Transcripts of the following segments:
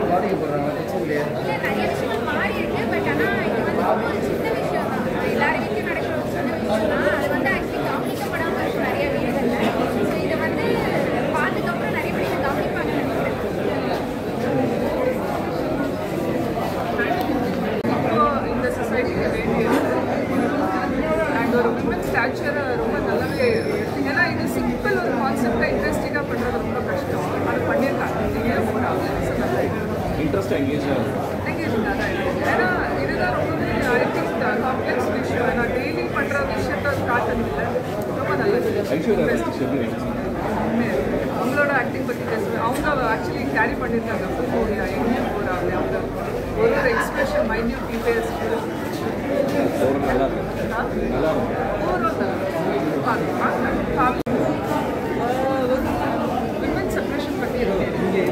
பெண்கள் பாதிக்கப்படுறாங்க பிரச்சனை விமன் ஸ்டாச்சரை ரொம்ப நல்லாவே ஏன்னா இது சிம்பிள் ஒரு கான்செப்டை இன்ட்ரெஸ்டிங்காக பண்ணுறது ரொம்ப கஷ்டம் அது பண்ணியிருக்காங்க நீங்களே போகிறாங்க இன்ட்ரெஸ்ட் எங்கேஜ் எங்கேஜிங்காக தான் இருக்குது ஏன்னா இதுதான் ரொம்பவே ஐ திங்க் காம்ப்ளெக்ஸ் விஷயம். ஏன்னா டெய்லி பண்ணுற விஷயத்த காட்டுறதில்ல ரொம்ப நல்லது? அவங்களோட ஆக்டிங் பற்றி பேசுவேன் அவங்க ஆக்சுவலி கேரி பண்ணியிருக்காங்க ஃபுல் மூவியா எங்கேயும் போகிறாங்க அவங்க ஒரு ஒரு எக்ஸ்பிரஷன் மைன்யூட் டீட்டெயில்ஸ் ஒரு நல்லா இருக்கு நல்லா இருக்கும் விமன் செப்பரேஷன் பற்றி இருக்கு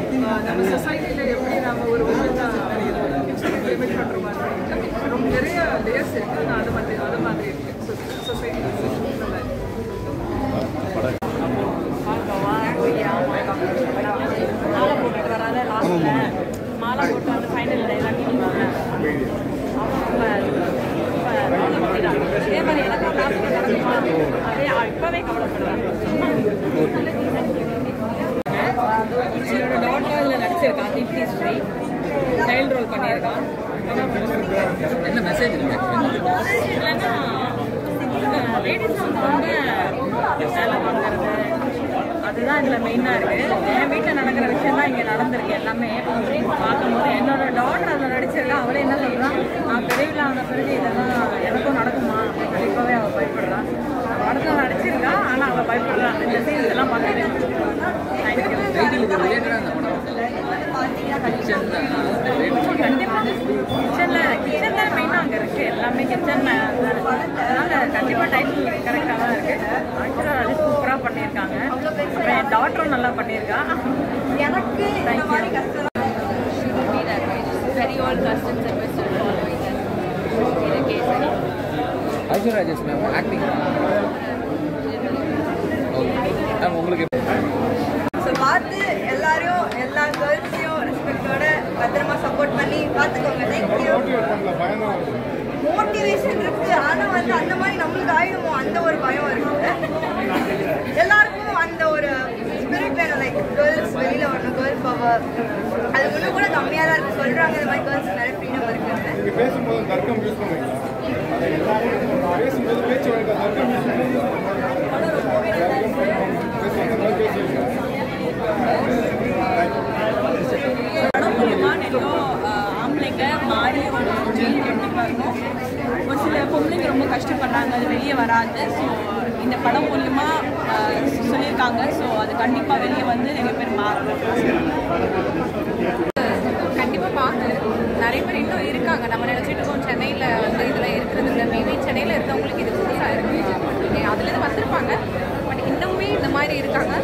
நம்ம சொசைட்டியில் எப்படி நம்ம ஒரு லிமிட் பண்ணுற மாதிரி ரொம்ப நிறைய லேயர்ஸ் இருக்குது நான் அது மாதிரி அது மாதிரி இருக்கு சொசைட்டி மாலை போட்டுட்டு வராத மாலை போட்டு அந்த ஃபைனல் டைலாக் அதே மாதிரி எனக்கு அதே இப்பவே கவலைப்படுறாங்க என்னோட நடிச்சிருக்கான் தீப்தி ஸ்ரீ. சைல்ட் ரோல் பண்ணியிருக்கான். என்ன மெசேஜ் இல்லைன்னா லேடிஸ் வந்து ரொம்ப வேலை வாங்குறது அதுதான் இதில் மெயினாக இருக்குது என் வீட்டில் நடக்கிற விஷயம் தான் இங்கே நடந்திருக்கு எல்லாமே. பார்க்கும்போது என்னோட டாட்டர் அதில் நடிச்சிருக்கா அவளே என்ன சொல்கிறான் நான் பெரியவில் ஆன பிறகு இதெல்லாம் எனக்கும் நடக்குமா அப்படின்னு கண்டிப்பாகவே அவள் பயப்படுறான் படத்தில் நடிச்சிருக்கா ஆனால் அவள் பயப்படுறான் இந்த சீன்ஸ் எல்லாம் பார்த்துட்டு தேங்க்யூ டைட்டிலுக்கு ரிலேட்டடாக அந்த படம் கிச்சன் கண்டிப்பா கிச்சன்ல கிச்சன் தான் மெயினாக அங்கே கிச்சன்ல அதனால கண்டிப்பா டைட்டில் கரெக்டாக தான் இருக்கு. ஆக்சுவலாக அது சூப்பராக பண்ணியிருக்காங்க. அப்புறம் என் டாட்டரும் நல்லா பண்ணியிருக்கா. எனக்கு ராஜேஷ் மேம் ஆக்டிங் மேம் உங்களுக்கு ஸோ பார்த்து எல்லாரையும் எல்லா கேர்ள்ஸையும் ரெஸ்பெக்டோட பத்திரமா சப்போர்ட் பண்ணி பார்த்துக்கோங்க. தேங்க்யூ மோட்டிவேஷன் இருக்கு. ஆனா வந்து அந்த மாதிரி நம்மளுக்கு ஆயிடுமோ? அந்த ஒரு பயம் இருக்கு எல்லாருக்கும் அந்த ஒரு ஸ்பிரிட் வேணும். லைக் கேர்ள்ஸ் வெளியில வரணும். கேர்ள் பவர் அது ஒன்றும் கூட கம்மியா தான் இருக்கு. சொல்றாங்க இந்த மாதிரி கேர்ள்ஸ் நிறைய ஃப்ரீடம் இருக்கு பேசும்போது தர்க்கம் யூஸ் பண்ணுவீங்களா பேசும்போது பேச்சு வழக்கம் தர்க்கம் யூஸ் பண்ணுவீங்க படம் மூலியமா நிறைய ஆஹ், ஆம்பளைங்க மாறி ஒரு சேஞ்ச் எடுத்துட்டு வரணும் ஒரு ரொம்ப கஷ்டப்படுறாங்க. அது வெளியே வராது. ஸோ இந்த படம் மூலியமா சொல்லியிருக்காங்க. ஸோ அது கண்டிப்பாக வெளியே வந்து நிறைய பேர் மாறணும் கண்டிப்பாக பார்க்கணும். நிறைய பேர் இன்னும் இருக்காங்க. நம்ம நினச்சிட்டு இருக்கோம் சென்னையில் வந்து இதெல்லாம் இருக்கிறது இல்லை. மேபி சென்னையில் இருந்தவங்களுக்கு இது புதுசாக இருக்குது அதுலேருந்து வந்திருப்பாங்க. பட் இன்னுமே இந்த மாதிரி இருக்காங்க.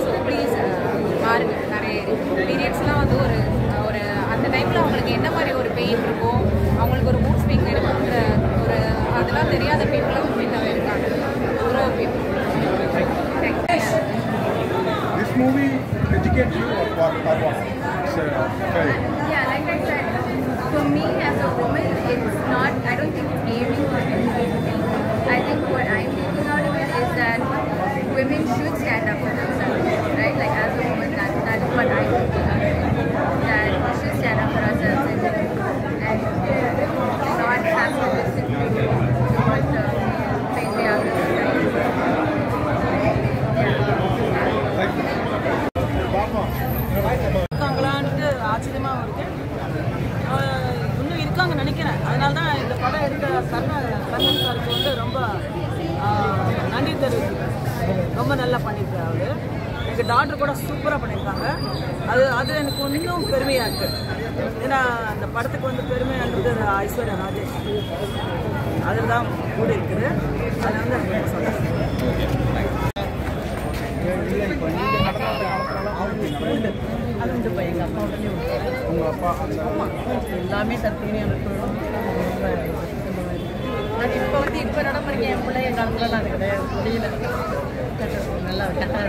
So, okay. Yeah, like I said, for me as a woman, it's not, I don't think it's aiming for anything. I think what I'm thinking out of it is that women should stand up for themselves, right? Like as a woman, that, that is what I'm thinking out of it. That we should stand up for ourselves and, and not have to listen to what the patriarchy is. Yeah. Thank you. நினைக்கிறேன். அதனால தான் இந்த படம் எடுத்த கர்ண கர்ணன் சாருக்கு வந்து ரொம்ப நன்றி தெரிவிக்கிறேன் ரொம்ப நல்லா பண்ணியிருக்காரு அவரு. எங்கள் டாக்டர் கூட சூப்பராக பண்ணியிருக்காங்க. அது அது எனக்கு இன்னும் பெருமையாக இருக்குது ஏன்னா அந்த படத்துக்கு வந்து பெருமையாக இருந்தது ஐஸ்வர்யா ராஜேஷ். அதில் தான் கூட இருக்குது. அது வந்து எனக்கு சந்தோஷம். அது வந்து எங்கள் அப்பா உடனே அப்பா எல்லாமே சத்தியமே எனக்கு ரொம்ப இப்போ வந்து இப்போ நடமுறைக்கு என் பிள்ளை என் காலத்தில் நான் கிடையாது. முடியல. நல்லா கரெக்டாக